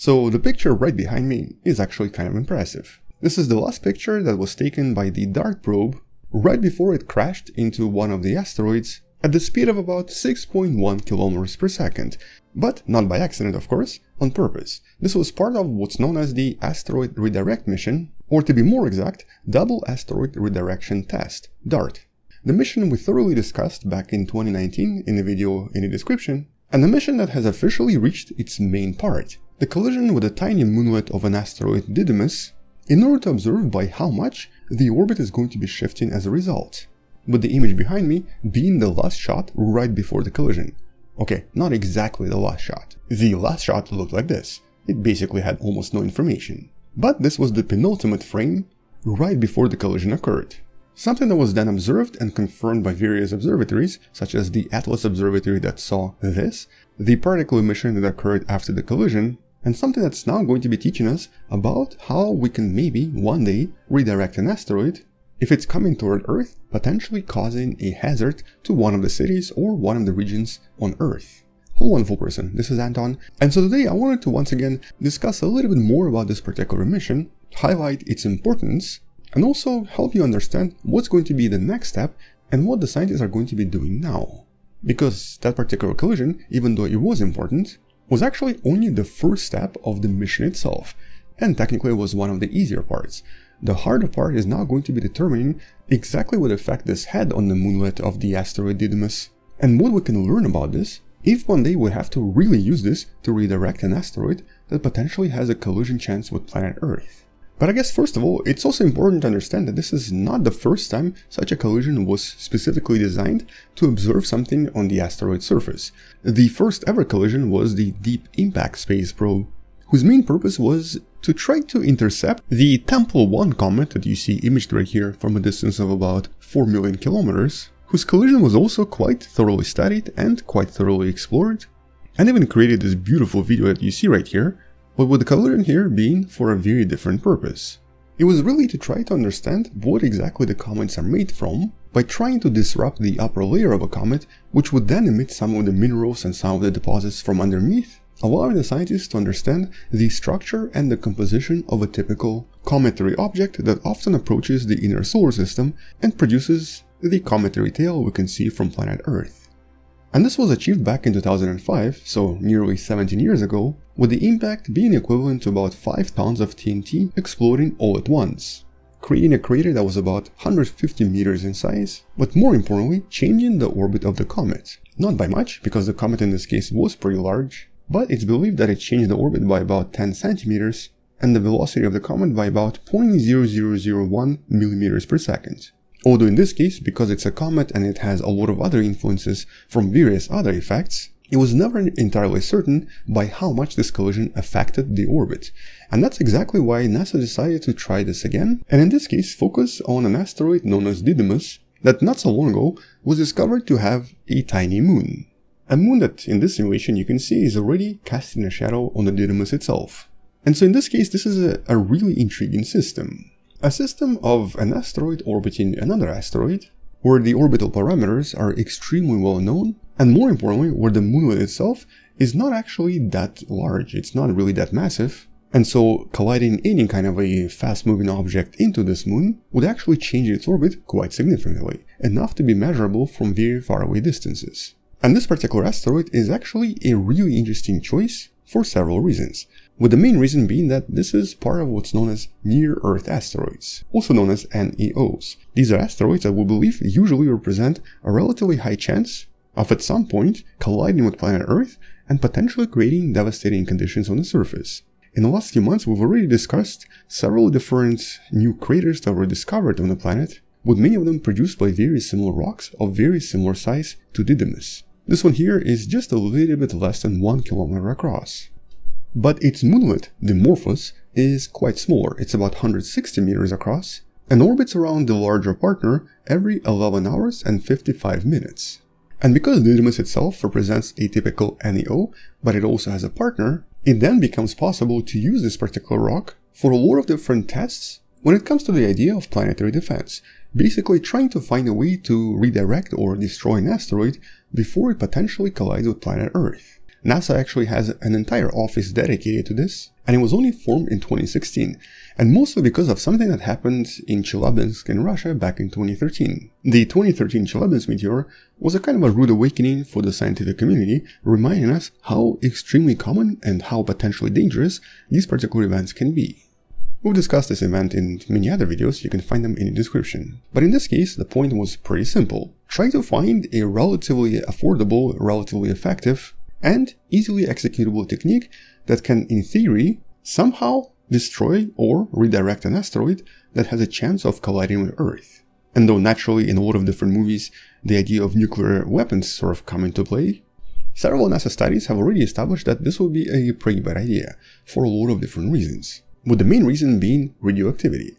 So the picture right behind me is actually kind of impressive. This is the last picture that was taken by the DART probe right before it crashed into one of the asteroids at the speed of about 6.1 kilometers per second, but not by accident of course, on purpose. This was part of what's known as the Asteroid Redirect Mission, or to be more exact, Double Asteroid Redirection Test, DART. The mission we thoroughly discussed back in 2019 in the video in the description, and the mission that has officially reached its main part, the collision with a tiny moonlet of an asteroid Didymos in order to observe by how much the orbit is going to be shifting as a result, with the image behind me being the last shot right before the collision. Okay, not exactly the last shot. The last shot looked like this. It basically had almost no information. But this was the penultimate frame right before the collision occurred. Something that was then observed and confirmed by various observatories, such as the Atlas Observatory that saw this, the particle emission that occurred after the collision, and something that's now going to be teaching us about how we can maybe one day redirect an asteroid if it's coming toward Earth, potentially causing a hazard to one of the cities or one of the regions on Earth. Hello wonderful person, this is Anton, and so today I wanted to once again discuss a little bit more about this particular mission, highlight its importance, and also help you understand what's going to be the next step and what the scientists are going to be doing now. Because that particular collision, even though it was important, was actually only the first step of the mission itself, and technically was one of the easier parts. The harder part is now going to be determining exactly what effect this had on the moonlet of the asteroid Didymos, and what we can learn about this if one day we have to really use this to redirect an asteroid that potentially has a collision chance with planet Earth. But I guess first of all, it's also important to understand that this is not the first time such a collision was specifically designed to observe something on the asteroid surface. The first ever collision was the Deep Impact Space Probe, whose main purpose was to try to intercept the Tempel 1 comet that you see imaged right here from a distance of about 4 million kilometers, whose collision was also quite thoroughly studied and quite thoroughly explored, and even created this beautiful video that you see right here, but with the collision here being for a very different purpose. It was really to try to understand what exactly the comets are made from by trying to disrupt the upper layer of a comet, which would then emit some of the minerals and some of the deposits from underneath, allowing the scientists to understand the structure and the composition of a typical cometary object that often approaches the inner solar system and produces the cometary tail we can see from planet Earth. And this was achieved back in 2005, so nearly 17 years ago, with the impact being equivalent to about 5 tons of TNT exploding all at once, creating a crater that was about 150 meters in size, but more importantly, changing the orbit of the comet. Not by much, because the comet in this case was pretty large, but it's believed that it changed the orbit by about 10 centimeters and the velocity of the comet by about 0.0001 millimeters per second. Although in this case, because it's a comet and it has a lot of other influences from various other effects, it was never entirely certain by how much this collision affected the orbit. And that's exactly why NASA decided to try this again, and in this case focus on an asteroid known as Didymos that not so long ago was discovered to have a tiny moon. A moon that in this simulation you can see is already casting a shadow on the Didymos itself. And so in this case this is a, a really intriguing system. A system of an asteroid orbiting another asteroid, where the orbital parameters are extremely well known, and more importantly, where the moonlet itself is not actually that large, it's not really that massive, and so colliding any kind of a fast-moving object into this moon would actually change its orbit quite significantly, enough to be measurable from very far away distances. And this particular asteroid is actually a really interesting choice for several reasons with the main reason being that this is part of what's known as near-Earth asteroids, also known as NEOs. These are asteroids that we believe usually represent a relatively high chance of at some point colliding with planet Earth and potentially creating devastating conditions on the surface. In the last few months, we've already discussed several different new craters that were discovered on the planet, with many of them produced by very similar rocks of very similar size to Didymos. This one here is just a little bit less than 1 kilometer across. But its moonlet, Dimorphos, is quite smaller, it's about 160 meters across, and orbits around the larger partner every 11 hours and 55 minutes. And because Didymos itself represents a typical NEO, but it also has a partner, it then becomes possible to use this particular rock for a lot of different tests when it comes to the idea of planetary defense, basically trying to find a way to redirect or destroy an asteroid before it potentially collides with planet Earth. NASA actually has an entire office dedicated to this, and it was only formed in 2016, and mostly because of something that happened in Chelyabinsk in Russia back in 2013. The 2013 Chelyabinsk meteor was a kind of a rude awakening for the scientific community, reminding us how extremely common and how potentially dangerous these particular events can be. We've discussed this event in many other videos, you can find them in the description. But in this case, the point was pretty simple. Try to find a relatively affordable, relatively effective, and easily executable technique that can, in theory, somehow destroy or redirect an asteroid that has a chance of colliding with Earth. And though naturally in a lot of different movies the idea of nuclear weapons sort of come into play, several NASA studies have already established that this would be a pretty bad idea for a lot of different reasons with the main reason being radioactivity.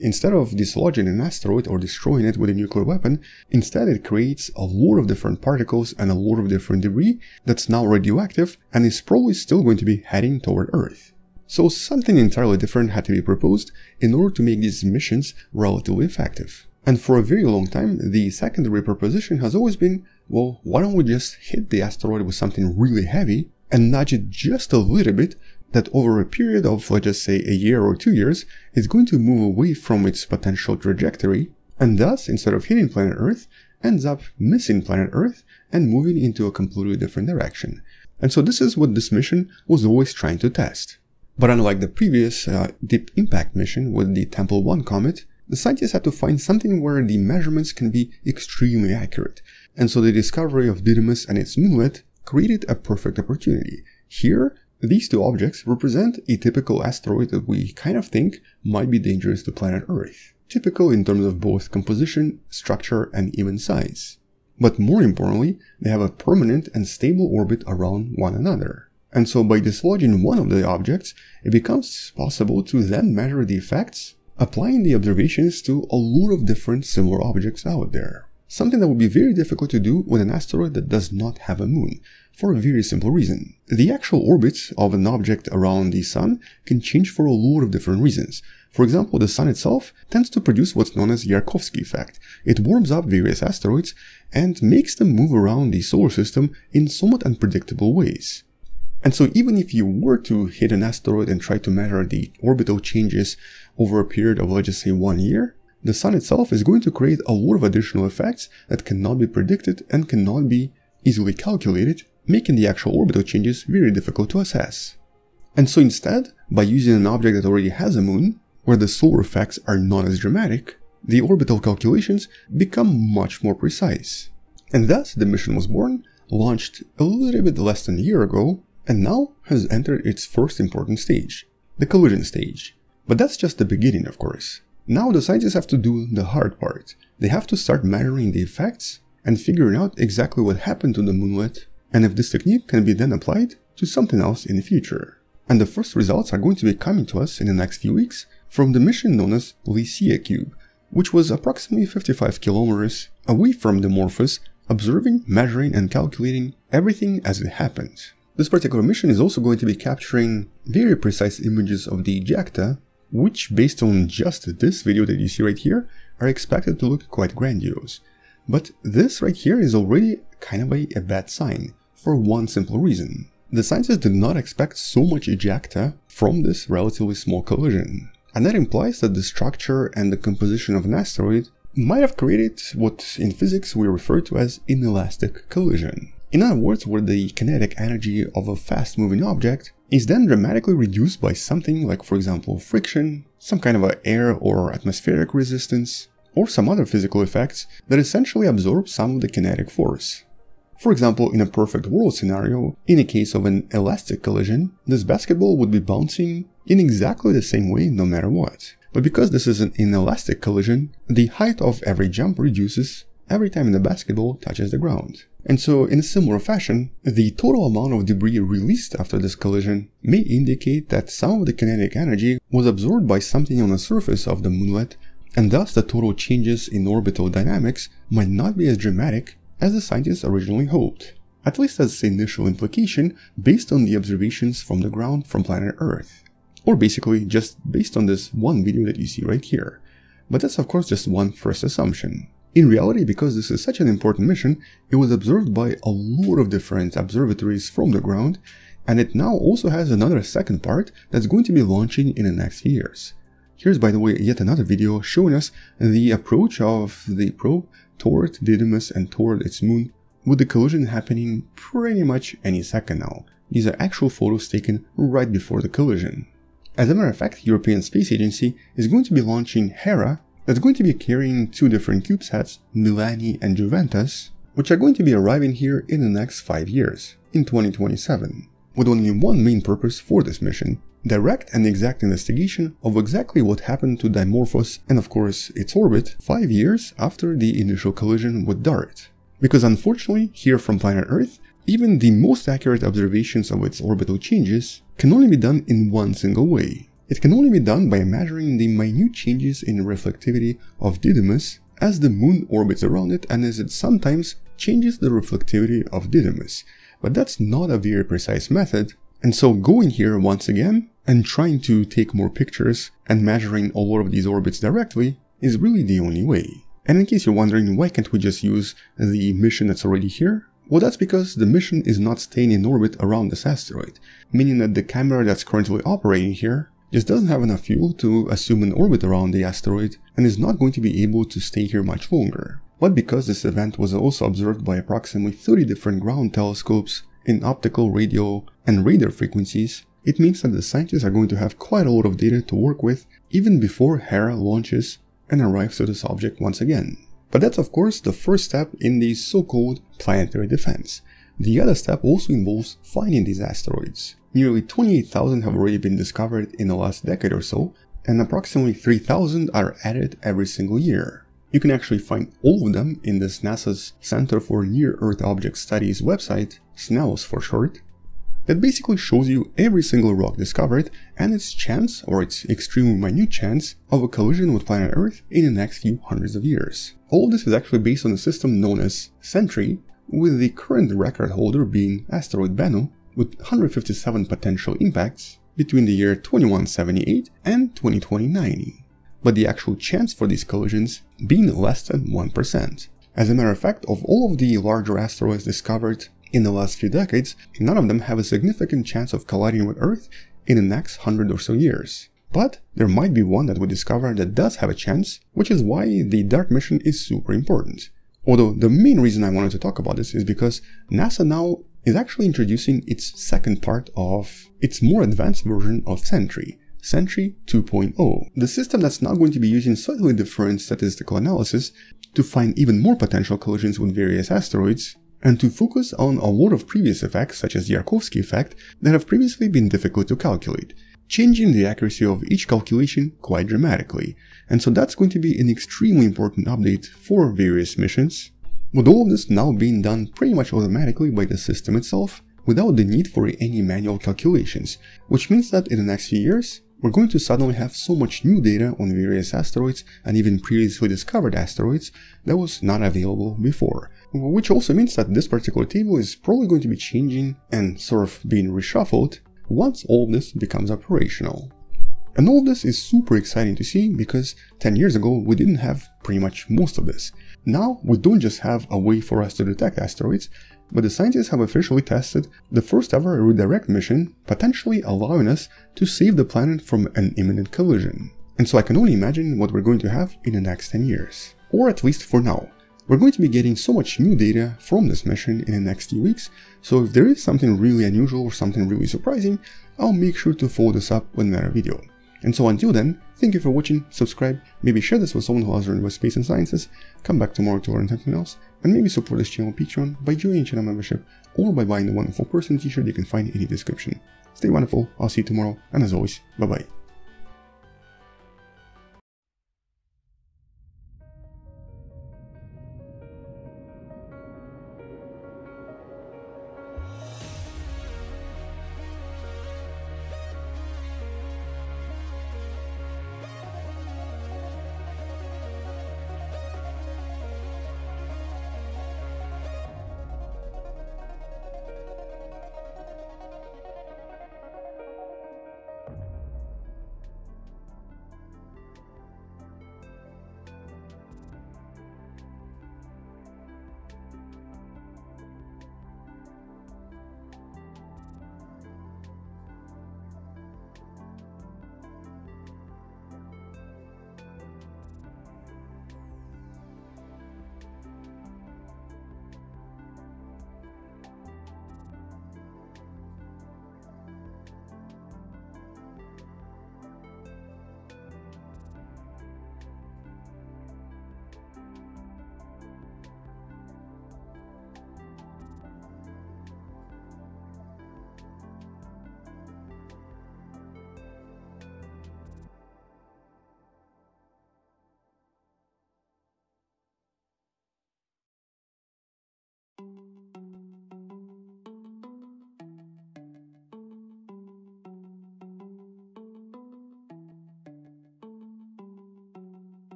Instead of dislodging an asteroid or destroying it with a nuclear weapon, instead it creates a lot of different particles and a lot of different debris that's now radioactive and is probably still going to be heading toward Earth. So something entirely different had to be proposed in order to make these missions relatively effective. And for a very long time, the secondary proposition has always been, well, why don't we just hit the asteroid with something really heavy and nudge it just a little bit that over a period of, let's just say, a year or two years, it's going to move away from its potential trajectory, and thus, instead of hitting planet Earth, ends up missing planet Earth and moving into a completely different direction. And so this is what this mission was always trying to test. But unlike the previous uh, Deep Impact mission with the Tempel 1 comet, the scientists had to find something where the measurements can be extremely accurate, and so the discovery of Didymos and its moonlet created a perfect opportunity. Here, these two objects represent a typical asteroid that we kind of think might be dangerous to planet Earth. Typical in terms of both composition, structure, and even size. But more importantly, they have a permanent and stable orbit around one another. And so by dislodging one of the objects, it becomes possible to then measure the effects, applying the observations to a lot of different similar objects out there. Something that would be very difficult to do with an asteroid that does not have a moon, for a very simple reason. The actual orbit of an object around the Sun can change for a lot of different reasons. For example, the Sun itself tends to produce what's known as the Yarkovsky effect. It warms up various asteroids and makes them move around the solar system in somewhat unpredictable ways. And so even if you were to hit an asteroid and try to measure the orbital changes over a period of let's just say one year, the Sun itself is going to create a lot of additional effects that cannot be predicted and cannot be easily calculated making the actual orbital changes very difficult to assess. And so instead, by using an object that already has a moon, where the solar effects are not as dramatic, the orbital calculations become much more precise. And thus the mission was born, launched a little bit less than a year ago, and now has entered its first important stage, the collision stage. But that's just the beginning, of course. Now the scientists have to do the hard part. They have to start measuring the effects and figuring out exactly what happened to the moonlet and if this technique can be then applied to something else in the future. And the first results are going to be coming to us in the next few weeks from the mission known as LICIACube, which was approximately 55 kilometers away from the Dimorphos, observing, measuring, and calculating everything as it happened. This particular mission is also going to be capturing very precise images of the ejecta, which based on just this video that you see right here, are expected to look quite grandiose. But this right here is already kind of a, a bad sign for one simple reason. The scientists did not expect so much ejecta from this relatively small collision. And that implies that the structure and the composition of an asteroid might have created what in physics we refer to as inelastic collision. In other words, where the kinetic energy of a fast-moving object is then dramatically reduced by something like, for example, friction, some kind of air or atmospheric resistance, or some other physical effects that essentially absorb some of the kinetic force. For example, in a perfect world scenario, in a case of an elastic collision, this basketball would be bouncing in exactly the same way no matter what. But because this is an inelastic collision, the height of every jump reduces every time the basketball touches the ground. And so, in a similar fashion, the total amount of debris released after this collision may indicate that some of the kinetic energy was absorbed by something on the surface of the moonlet, and thus the total changes in orbital dynamics might not be as dramatic as the scientists originally hoped, at least as initial implication based on the observations from the ground from planet Earth. Or basically just based on this one video that you see right here. But that's of course just one first assumption. In reality, because this is such an important mission, it was observed by a lot of different observatories from the ground, and it now also has another second part that's going to be launching in the next few years. Here's by the way yet another video showing us the approach of the probe toward Didymos and toward its moon, with the collision happening pretty much any second now. These are actual photos taken right before the collision. As a matter of fact, the European Space Agency is going to be launching Hera, that's going to be carrying two different CubeSats, Milani and Juventas, which are going to be arriving here in the next 5 years, in 2027, with only one main purpose for this mission, direct and exact investigation of exactly what happened to Dimorphos and of course its orbit 5 years after the initial collision with DART. Because unfortunately, here from planet Earth, even the most accurate observations of its orbital changes can only be done in one single way. It can only be done by measuring the minute changes in reflectivity of Didymos as the moon orbits around it and as it sometimes changes the reflectivity of Didymos. But that's not a very precise method, and so going here once again and trying to take more pictures and measuring a lot of these orbits directly is really the only way. And in case you're wondering why can't we just use the mission that's already here, well, that's because the mission is not staying in orbit around this asteroid, meaning that the camera that's currently operating here just doesn't have enough fuel to assume an orbit around the asteroid and is not going to be able to stay here much longer. But because this event was also observed by approximately 30 different ground telescopes in optical, radio, and radar frequencies, it means that the scientists are going to have quite a lot of data to work with even before Hera launches and arrives to this object once again. But that's of course the first step in the so-called planetary defense. The other step also involves finding these asteroids. Nearly 28,000 have already been discovered in the last decade or so, and approximately 3,000 are added every single year. You can actually find all of them in this NASA's Center for Near-Earth Object Studies website, CNEOS for short, that basically shows you every single rock discovered and its chance, or its extremely minute chance, of a collision with planet Earth in the next few hundreds of years. All of this is actually based on a system known as Sentry, with the current record holder being asteroid Bennu, with 157 potential impacts between the year 2178 and 2020 but the actual chance for these collisions being less than 1%. As a matter of fact, of all of the larger asteroids discovered in the last few decades, none of them have a significant chance of colliding with Earth in the next hundred or so years. But there might be one that we discover that does have a chance, which is why the DART mission is super important. Although the main reason I wanted to talk about this is because NASA now is actually introducing its second part of its more advanced version of Sentry, Sentry 2.0, the system that's now going to be using slightly different statistical analysis to find even more potential collisions with various asteroids and to focus on a lot of previous effects, such as the Yarkovsky effect, that have previously been difficult to calculate, changing the accuracy of each calculation quite dramatically. And so that's going to be an extremely important update for various missions, with all of this now being done pretty much automatically by the system itself, without the need for any manual calculations, which means that in the next few years, we're going to suddenly have so much new data on various asteroids and even previously discovered asteroids that was not available before. Which also means that this particular table is probably going to be changing and sort of being reshuffled once all this becomes operational. And all this is super exciting to see because 10 years ago we didn't have pretty much most of this. Now we don't just have a way for us to detect asteroids, but the scientists have officially tested the first ever redirect mission, potentially allowing us to save the planet from an imminent collision. And so I can only imagine what we're going to have in the next 10 years. Or at least for now. We're going to be getting so much new data from this mission in the next few weeks, so if there is something really unusual or something really surprising, I'll make sure to follow this up with another video. And so until then, thank you for watching, subscribe, maybe share this with someone who loves learning about space and sciences, come back tomorrow to learn something else, and maybe support this channel on Patreon by joining channel membership or by buying the wonderful person t-shirt you can find in the description. Stay wonderful, I'll see you tomorrow, and as always, bye bye.